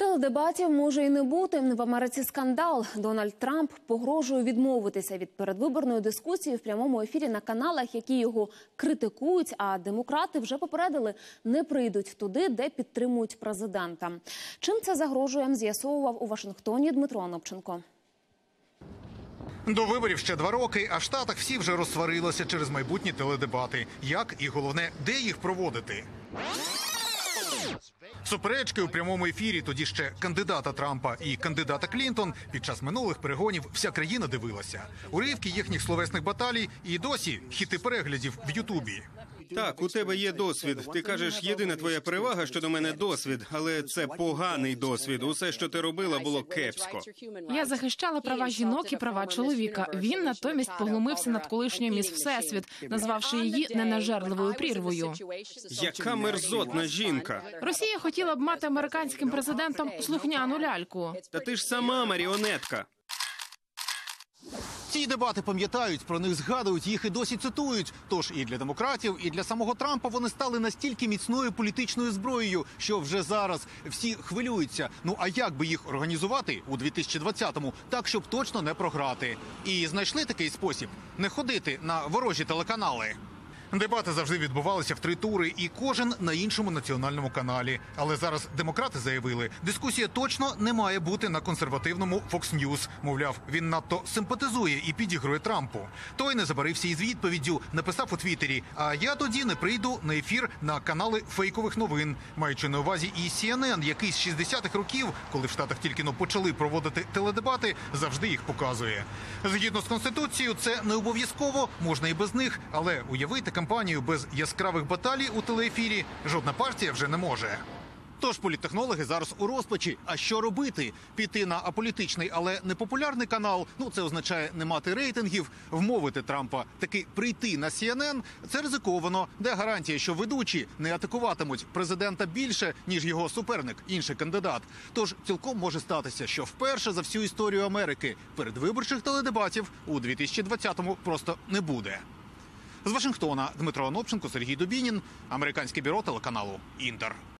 Теледебатів може і не бути. В Америці скандал. Дональд Трамп погрожує відмовитися від передвиборної дискусії в прямому ефірі на каналах, які його критикують. А демократи вже попередили, не прийдуть туди, де підтримують президента. Чим це загрожує, з'ясовував у Вашингтоні Дмитро Анопченко. До виборів ще два роки, а в Штатах всі вже розсварилися через майбутні теледебати. Як і головне, де їх проводити? Суперечки у прямому ефірі тоді ще кандидата Трампа і кандидата Клінтон під час минулих перегонів вся країна дивилася. Уривки їхніх словесних баталій і досі хіти переглядів в Ютубі. Так, у тебе є досвід. Ти кажеш, єдина твоя перевага щодо мене досвід, але це поганий досвід. Усе, що ти робила, було кепсько. Я захищала права жінок і права чоловіка. Він натомість поглумився над колишньою міс Всесвіт, назвавши її ненажерливою прірвою. Яка мерзотна жінка. Росія хотіла б мати американським президентом слухняну ляльку. Та ти ж сама маріонетка. Ці дебати пам'ятають, про них згадують, їх і досі цитують. Тож і для демократів, і для самого Трампа вони стали настільки міцною політичною зброєю, що вже зараз всі хвилюються. Ну а як би їх організувати у 2020-му, так щоб точно не програти? І знайшли такий спосіб не ходити на ворожі телеканали. Дебати завжди відбувалися в три тури, і кожен на іншому національному каналі. Але зараз демократи заявили, дискусія точно не має бути на консервативному Fox News. Мовляв, він надто симпатизує і підігрує Трампу. Той не забарився із відповіддю, написав у Твіттері, А я тоді не прийду на ефір на канали фейкових новин, маючи на увазі і CNN, який з 60-х років, коли в Штатах тільки но почали проводити теледебати, завжди їх показує. Згідно з конституцією, це не обов'язково, можна і без них, але уявити кампанію без яскравих баталій у телеефірі жодна партія вже не може. Тож політтехнологи зараз у розпачі. А що робити? Піти на аполітичний, але непопулярний канал. Ну це означає не мати рейтингів, вмовити Трампа таки прийти на CNN – Це ризиковано. Де гарантія, що ведучі не атакуватимуть президента більше ніж його суперник, інший кандидат. Тож цілком може статися, що вперше за всю історію Америки передвиборчих теледебатів у 2020-му просто не буде. З Вашингтона Дмитро Анопченко, Сергій Дубінін, американське бюро телеканалу Інтер.